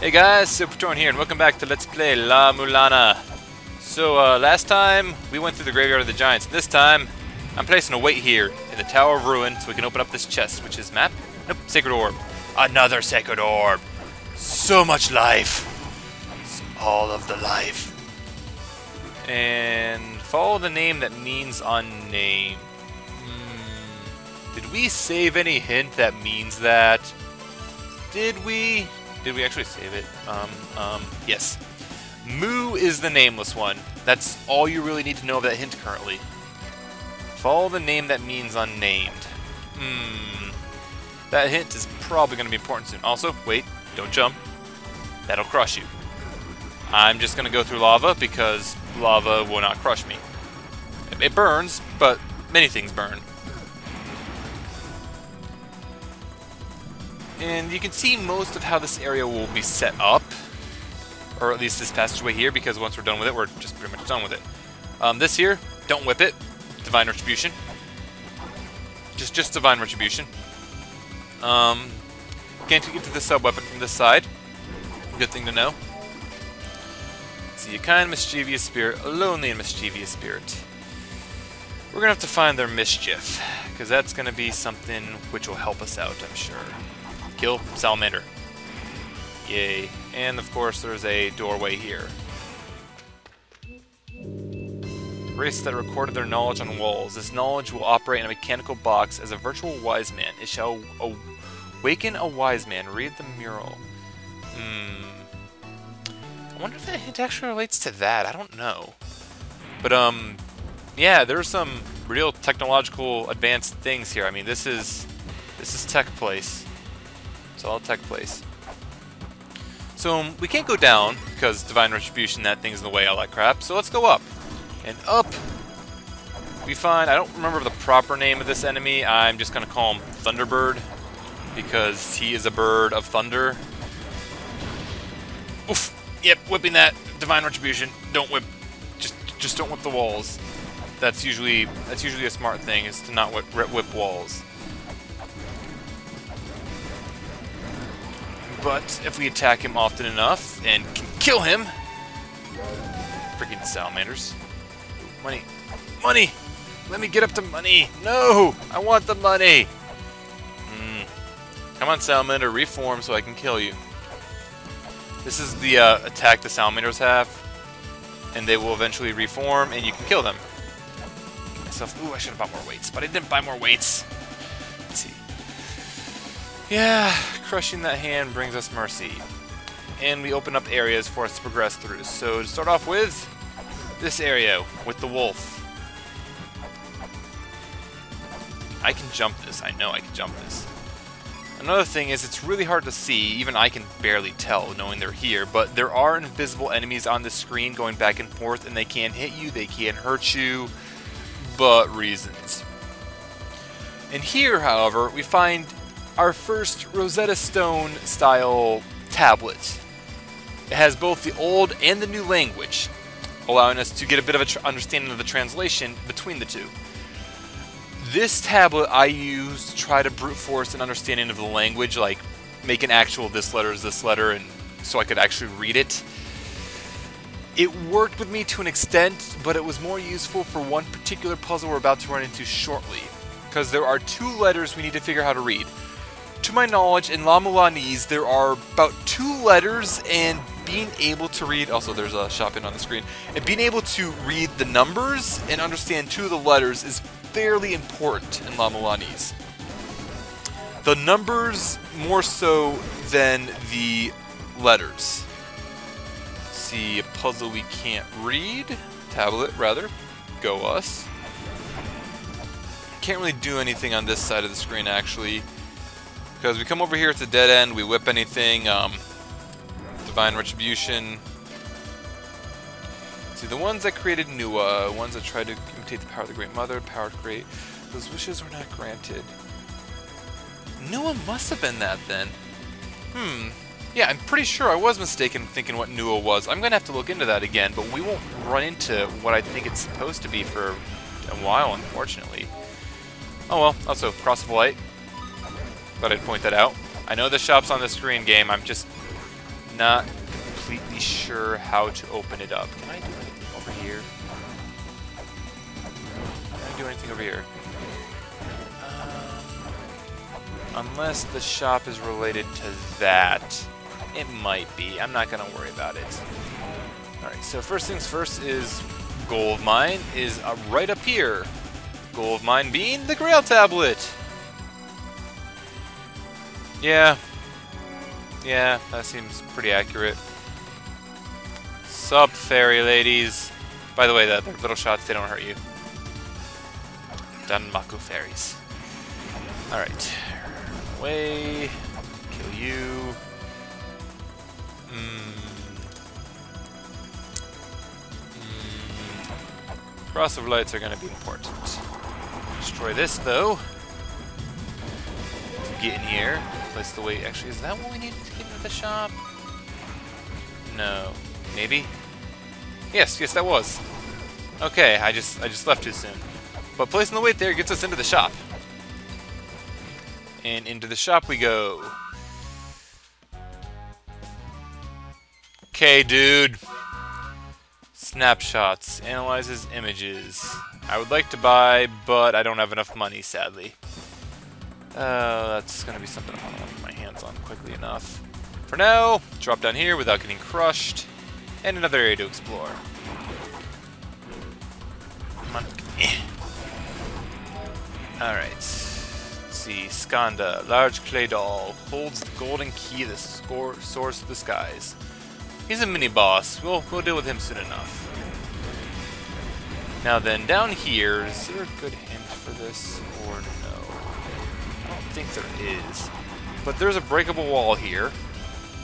Hey guys, SilverPraetorian here, and welcome back to Let's Play La Mulana. So, uh, last time, we went through the Graveyard of the Giants. This time, I'm placing a weight here in the Tower of Ruin so we can open up this chest, which is map? Nope, Sacred Orb. Another Sacred Orb! So much life! All of the life. And follow the name that means unnamed. Hmm. Did we save any hint that means that? Did we? Did we actually save it? Um, um, yes. Mu is the nameless one. That's all you really need to know of that hint currently. Follow the name that means unnamed. Hmm. That hint is probably going to be important soon. Also, wait, don't jump. That'll crush you. I'm just going to go through lava because lava will not crush me. It burns, but many things burn. And you can see most of how this area will be set up, or at least this passageway here, because once we're done with it, we're just pretty much done with it. Um, this here, don't whip it. Divine Retribution. Just, just Divine Retribution. Um, can't get to the sub-weapon from this side. Good thing to know. See, a kind, mischievous spirit, a lonely and mischievous spirit. We're gonna have to find their mischief, because that's gonna be something which will help us out, I'm sure. Kill Salamander. Yay. And of course there's a doorway here. Race that recorded their knowledge on walls. This knowledge will operate in a mechanical box as a virtual wise man. It shall awaken a wise man. Read the mural. Hmm. I wonder if that hint actually relates to that. I don't know. But, um, yeah, there's some real technological advanced things here. I mean, this is, this is Tech Place. It's all Tech Place. So um, we can't go down because Divine Retribution, that thing's in the way, all that crap. So let's go up. And up we find, I don't remember the proper name of this enemy. I'm just going to call him Thunderbird because he is a bird of thunder. Oof. Yep, whipping that. Divine Retribution. Don't whip. Just just don't whip the walls. That's usually that's usually a smart thing is to not whip, whip walls. But if we attack him often enough and can kill him... Freaking salamanders. Money. Money! Let me get up to money! No! I want the money! Mm. Come on, salamander, reform so I can kill you. This is the uh, attack the salamanders have. And they will eventually reform, and you can kill them. Myself... Ooh, I should have bought more weights, but I didn't buy more weights. Yeah, crushing that hand brings us mercy. And we open up areas for us to progress through. So to start off with, this area with the wolf. I can jump this. I know I can jump this. Another thing is it's really hard to see, even I can barely tell knowing they're here, but there are invisible enemies on the screen going back and forth and they can't hit you, they can't hurt you, but reasons. And here, however, we find our first Rosetta Stone style tablet. It has both the old and the new language, allowing us to get a bit of an understanding of the translation between the two. This tablet I use to try to brute force an understanding of the language, like make an actual this letter is this letter, and so I could actually read it. It worked with me to an extent, but it was more useful for one particular puzzle we're about to run into shortly, because there are two letters we need to figure out how to read to my knowledge, in La there are about two letters, and being able to read, also there's a shopping on the screen, and being able to read the numbers and understand two of the letters is fairly important in La. The numbers more so than the letters. See a puzzle we can't read, tablet rather, go us. Can't really do anything on this side of the screen actually. Because we come over here at the dead end, we whip anything, um, Divine Retribution. See, the ones that created Nuwa, ones that tried to imitate the power of the Great Mother, power to create, those wishes were not granted. Nuwa must have been that then. Hmm. Yeah, I'm pretty sure I was mistaken thinking what Nuwa was. I'm going to have to look into that again, but we won't run into what I think it's supposed to be for a while, unfortunately. Oh well, also, Cross of Light. Thought I'd point that out. I know the shop's on the screen game, I'm just not completely sure how to open it up. Can I do anything over here? Can I do anything over here? Um, unless the shop is related to that. It might be. I'm not going to worry about it. Alright, so first things first is goal of mine is uh, right up here. Goal of mine being the Grail Tablet. Yeah. Yeah, that seems pretty accurate. Sup, fairy ladies. By the way, the, little shots, they don't hurt you. Danmaku fairies. Alright. Away. Kill you. Mm. Mm. Crossover lights are going to be important. Destroy this, though. Get in here. Place the weight. Actually, is that what we need to get into the shop? No. Maybe? Yes, yes, that was. Okay, I just I just left too soon. But placing the weight there gets us into the shop. And into the shop we go. Okay, dude. Snapshots. Analyzes images. I would like to buy, but I don't have enough money, sadly. Uh, that's going to be something I want to my hands on quickly enough. For now, drop down here without getting crushed. And another area to explore. Come on. Alright. Let's see. Skanda, large clay doll, holds the golden key, the score, source of the skies. He's a mini-boss. We'll, we'll deal with him soon enough. Now then, down here, is there a good hint for this, think there is. But there's a breakable wall here.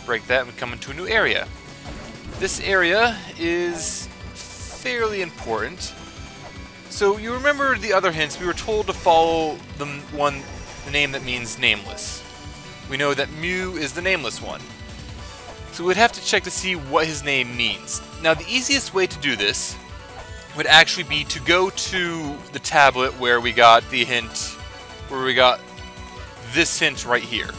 Break that and we come into a new area. This area is fairly important. So you remember the other hints, we were told to follow the one the name that means nameless. We know that Mu is the nameless one. So we'd have to check to see what his name means. Now the easiest way to do this would actually be to go to the tablet where we got the hint, where we got this hint right here.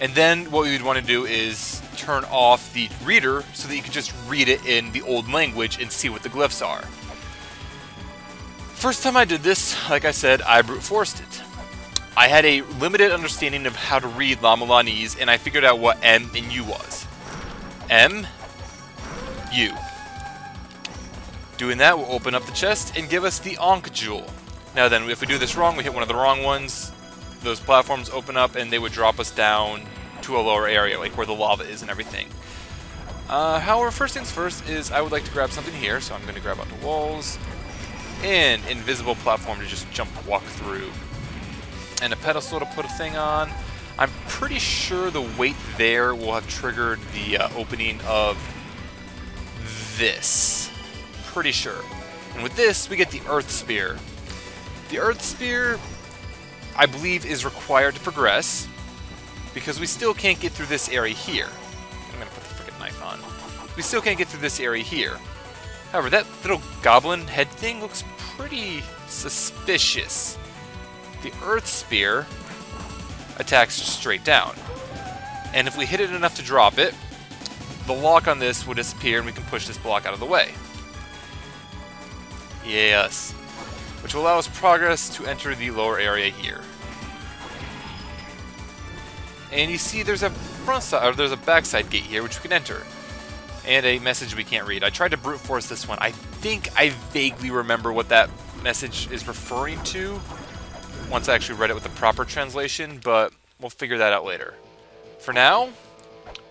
And then what we would want to do is turn off the reader so that you can just read it in the old language and see what the glyphs are. First time I did this, like I said, I brute forced it. I had a limited understanding of how to read La and I figured out what M and U was. M, U. Doing that will open up the chest and give us the Ankh Jewel. Now then, if we do this wrong, we hit one of the wrong ones, those platforms open up and they would drop us down to a lower area, like where the lava is and everything. Uh, however, first things first is I would like to grab something here, so I'm going to grab onto walls, and invisible platform to just jump walk through. And a pedestal to put a thing on. I'm pretty sure the weight there will have triggered the uh, opening of this. Pretty sure. And with this, we get the Earth Spear. The Earth Spear, I believe, is required to progress, because we still can't get through this area here. I'm gonna put the freaking knife on. We still can't get through this area here. However, that little goblin head thing looks pretty suspicious. The Earth Spear attacks straight down. And if we hit it enough to drop it, the lock on this will disappear and we can push this block out of the way. Yes. Which will allow us progress to enter the lower area here. And you see there's a front side, or there's a backside gate here which we can enter. And a message we can't read. I tried to brute force this one. I think I vaguely remember what that message is referring to once I actually read it with the proper translation, but we'll figure that out later. For now,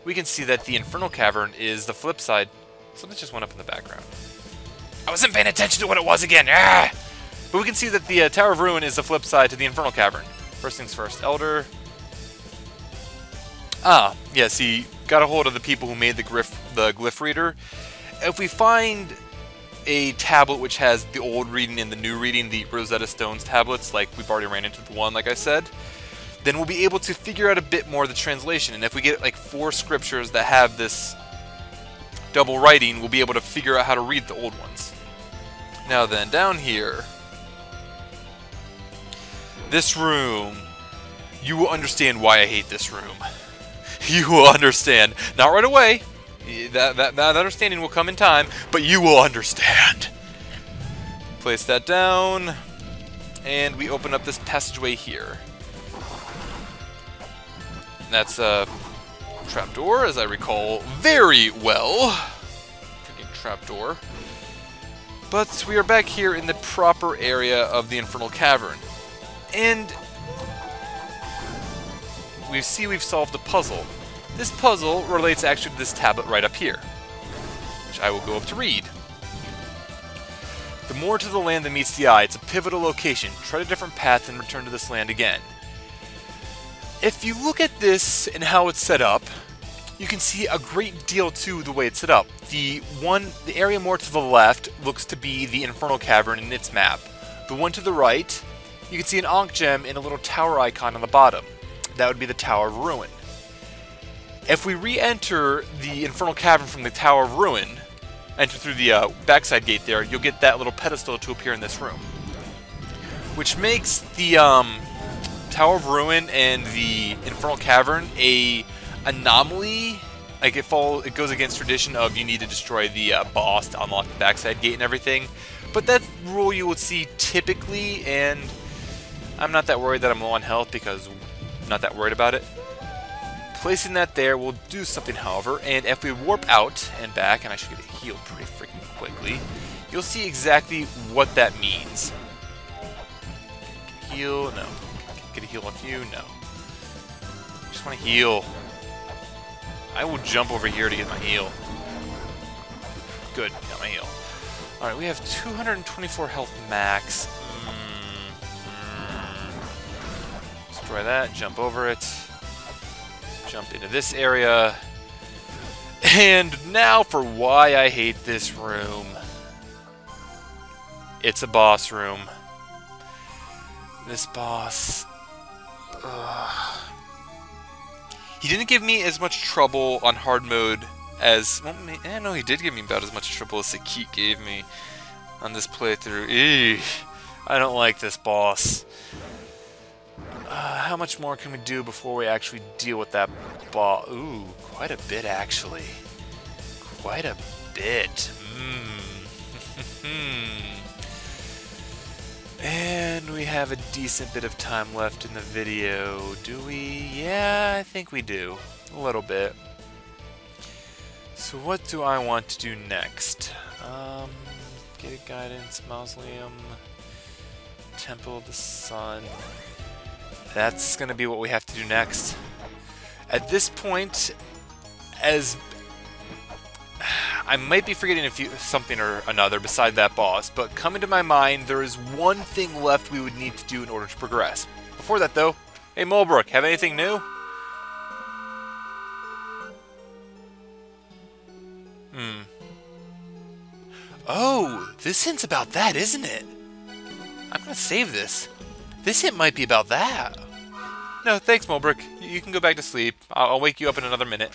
we can see that the Infernal Cavern is the flip side. Something just went up in the background. I wasn't paying attention to what it was again! Ah! But we can see that the uh, Tower of Ruin is the flip side to the Infernal Cavern. First things first, Elder, Ah, yes, he got a hold of the people who made the glyph, the glyph reader. If we find a tablet which has the old reading and the new reading, the Rosetta Stones tablets, like we've already ran into the one, like I said, then we'll be able to figure out a bit more of the translation. And if we get like four scriptures that have this double writing, we'll be able to figure out how to read the old ones. Now then, down here, this room, you will understand why I hate this room. You will understand. Not right away. That, that, that understanding will come in time, but you will understand. Place that down. And we open up this passageway here. That's a trapdoor, as I recall very well. Freaking trapdoor. But we are back here in the proper area of the Infernal Cavern. And we see we've solved a puzzle. This puzzle relates actually to this tablet right up here, which I will go up to read. The more to the land that meets the eye, it's a pivotal location. Tread a different path and return to this land again. If you look at this and how it's set up, you can see a great deal to the way it's set up. The one, the area more to the left looks to be the Infernal Cavern in its map. The one to the right, you can see an Ankh gem in a little tower icon on the bottom. That would be the Tower of Ruin. If we re-enter the Infernal Cavern from the Tower of Ruin, enter through the uh, backside gate there, you'll get that little pedestal to appear in this room. Which makes the um, Tower of Ruin and the Infernal Cavern a anomaly. Like it fall, it goes against tradition of you need to destroy the uh, boss to unlock the backside gate and everything. But that rule you would see typically, and I'm not that worried that I'm low on health because I'm not that worried about it. Placing that there will do something, however, and if we warp out and back, and I should get a heal pretty freaking quickly, you'll see exactly what that means. Heal? No. Get a heal off you? No. Just want to heal. I will jump over here to get my heal. Good, got my heal. Alright, we have 224 health max. Destroy that, jump over it. Jump into this area. And now for why I hate this room. It's a boss room. This boss... Ugh. He didn't give me as much trouble on hard mode as... Well, I know eh, he did give me about as much trouble as Sakit gave me on this playthrough. Eesh, I don't like this boss. Uh, how much more can we do before we actually deal with that ball? Ooh, quite a bit actually. Quite a bit. Mmm. And we have a decent bit of time left in the video. Do we? Yeah, I think we do. A little bit. So what do I want to do next? Um, get a guidance, mausoleum, temple of the sun. That's going to be what we have to do next. At this point, as I might be forgetting a few, something or another beside that boss, but coming to my mind, there is one thing left we would need to do in order to progress. Before that, though, hey Mulbruk, have anything new? Hmm. Oh, this hint's about that, isn't it? I'm gonna save this. This hint might be about that. No, thanks, Mulbruk. You can go back to sleep. I'll, I'll wake you up in another minute.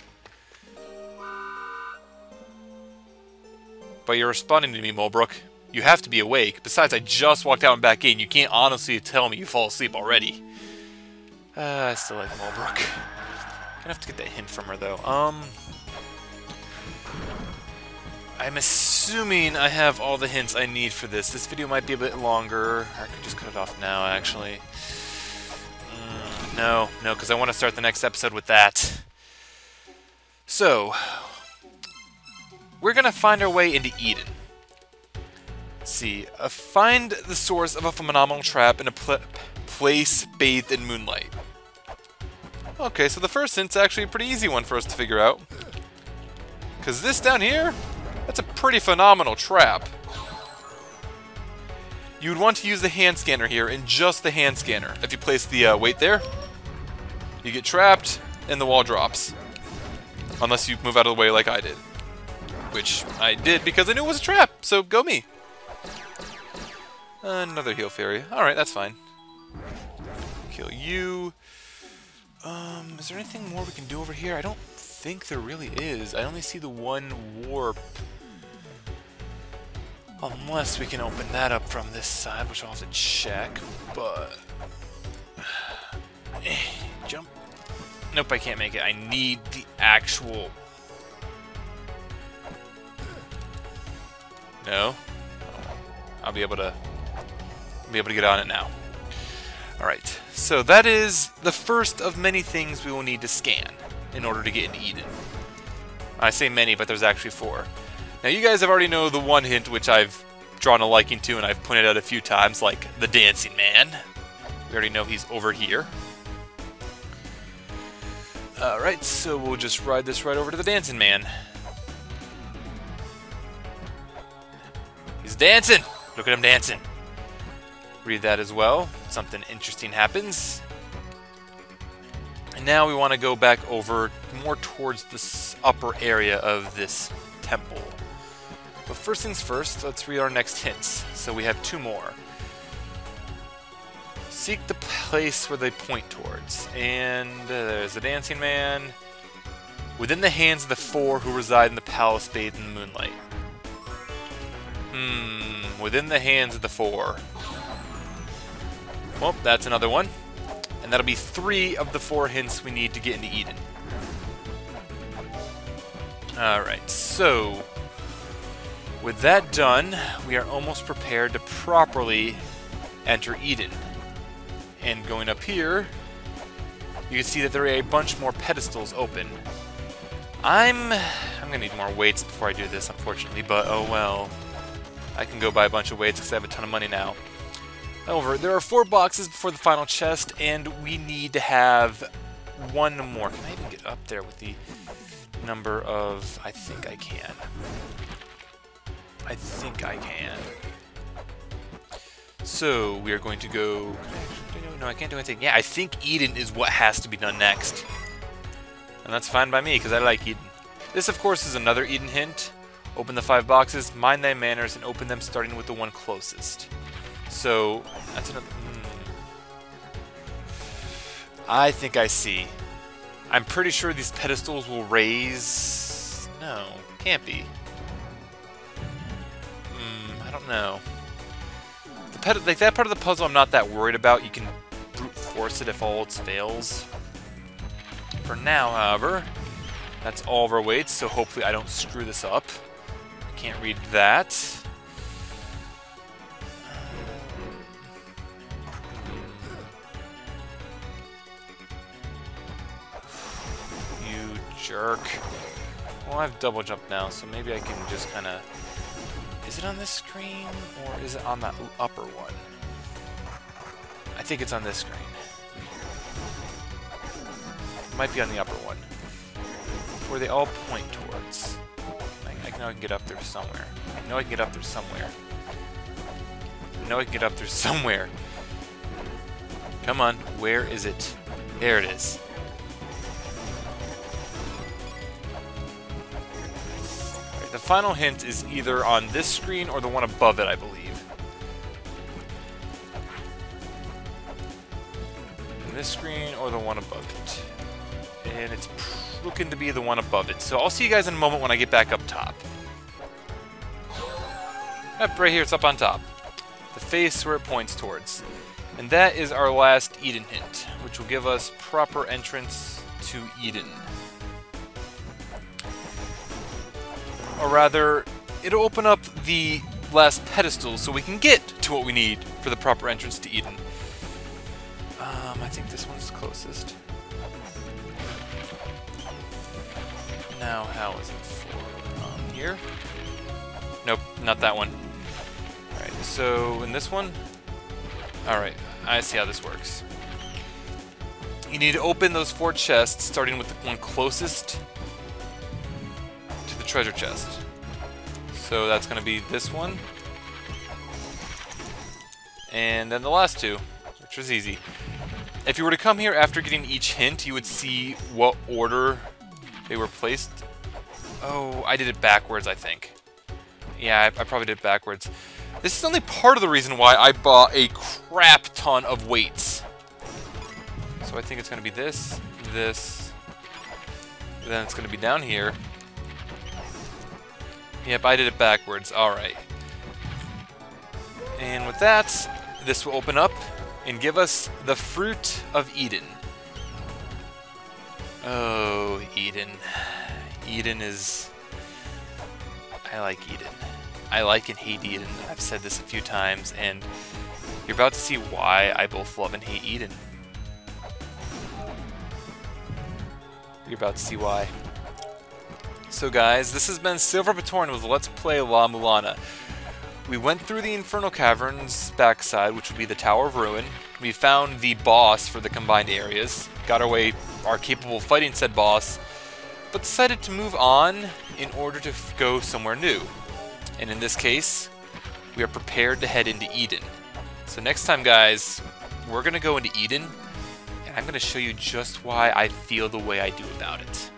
But you're responding to me, Mulbruk. You have to be awake. Besides, I just walked out and back in. You can't honestly tell me you fall asleep already. Uh, I still like Mulbruk. Gonna have to get that hint from her, though. Um... I'm assuming I have all the hints I need for this. This video might be a bit longer. I could just cut it off now, actually. No, no, because I want to start the next episode with that. So, we're going to find our way into Eden. Let's see. Uh, find the source of a phenomenal trap in a pl place bathed in moonlight. Okay, so the first hint's actually a pretty easy one for us to figure out. Because this down here, that's a pretty phenomenal trap. You would want to use the hand scanner here, and just the hand scanner. If you place the uh, weight there, you get trapped, and the wall drops. Unless you move out of the way like I did. Which I did because I knew it was a trap, so go me. Another heal fairy. Alright, that's fine. Kill you. Um, is there anything more we can do over here? I don't think there really is. I only see the one warp. Unless we can open that up from this side, which I'll have to check, but... Jump. Nope, I can't make it. I need the actual... No. I'll be able to be able to get on it now. Alright, so that is the first of many things we will need to scan in order to get into Eden. I say many, but there's actually four. Now you guys have already know the one hint which I've drawn a liking to and I've pointed out a few times, like the Dancing Man. We already know he's over here. Alright, so we'll just ride this right over to the Dancing Man. He's dancing! Look at him dancing. Read that as well. Something interesting happens. And now we want to go back over more towards this upper area of this temple. But first things first, let's read our next hints. So we have two more. Seek the place where they point towards. And uh, there's the dancing man. Within the hands of the four who reside in the palace bathed in the moonlight. Hmm, within the hands of the four. Well, that's another one. And that'll be three of the four hints we need to get into Eden. Alright, so... With that done, we are almost prepared to properly enter Eden. And going up here, you can see that there are a bunch more pedestals open. I'm... I'm gonna need more weights before I do this, unfortunately, but oh well. I can go buy a bunch of weights because I have a ton of money now. However, there are four boxes before the final chest, and we need to have one more. Can I even get up there with the number of... I think I can. I think I can. So, we are going to go... No, I can't do anything. Yeah, I think Eden is what has to be done next. And that's fine by me, because I like Eden. This, of course, is another Eden hint. Open the five boxes, mind thy manners, and open them starting with the one closest. So, that's another... Hmm. I think I see. I'm pretty sure these pedestals will raise... No, can't be. Hmm, I don't know. The ped like that part of the puzzle I'm not that worried about. You can force it if all else fails. For now, however, that's all of our weights, so hopefully I don't screw this up. Can't read that. You jerk. Well, I have double jump now, so maybe I can just kind of... Is it on this screen, or is it on that upper one? I think it's on this screen. Might be on the upper one. Where they all point towards I know I can get up there somewhere. I know I can get up there somewhere. I know I can get up there somewhere. Come on, where is it? There it is. Right, the final hint is either on this screen or the one above it, I believe. this screen or the one above it. And it's looking to be the one above it. So I'll see you guys in a moment when I get back up top. Yep, right here, it's up on top. The face where it points towards. And that is our last Eden hint, which will give us proper entrance to Eden. Or rather, it'll open up the last pedestal so we can get to what we need for the proper entrance to Eden. Um, I think this one's closest. Now, how is it for um, here? Nope, not that one. Alright, so in this one... Alright, I see how this works. You need to open those four chests, starting with the one closest to the treasure chest. So that's going to be this one. And then the last two, which was easy. If you were to come here after getting each hint, you would see what order they were placed. Oh, I did it backwards, I think. Yeah, I, I probably did it backwards. This is only part of the reason why I bought a crap ton of weights. So I think it's going to be this, this, then it's going to be down here. Yep, I did it backwards. Alright. And with that, this will open up and give us the Fruit of Eden. Oh, Eden. Eden is... I like Eden. I like and hate Eden. I've said this a few times, and you're about to see why I both love and hate Eden. You're about to see why. So guys, this has been SilverPraetorian with Let's Play La Mulana. We went through the Infernal Caverns backside, which would be the Tower of Ruin. We found the boss for the combined areas, got our way, are capable of fighting said boss, but decided to move on in order to go somewhere new. And in this case, we are prepared to head into Eden. So next time, guys, we're going to go into Eden, and I'm going to show you just why I feel the way I do about it.